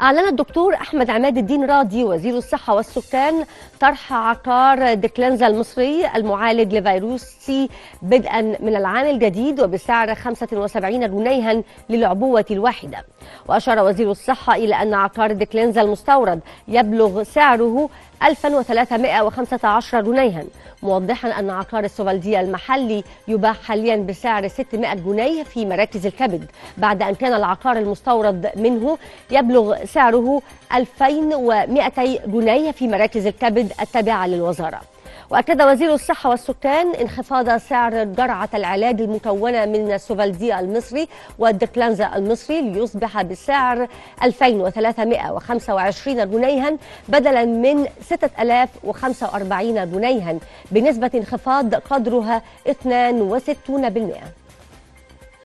أعلن الدكتور أحمد عماد الدين راضي وزير الصحة والسكان طرح عقار ديكلانزا المصري المعالج لفيروس سي بدءا من العام الجديد وبسعر 75 جنيها للعبوة الواحدة. وأشار وزير الصحة إلى أن عقار ديكلانزا المستورد يبلغ سعره 1315 جنيها. موضحا أن عقار السوفالدية المحلي يباع حاليا بسعر 600 جنيه في مراكز الكبد بعد أن كان العقار المستورد منه يبلغ سعره 2200 جنيه في مراكز الكبد التابعة للوزارة. وأكد وزير الصحة والسكان انخفاض سعر جرعة العلاج المكونة من السوفالدي المصري والديكلانزا المصري ليصبح بسعر 2325 جنيها بدلا من 6045 جنيها بنسبة انخفاض قدرها 62%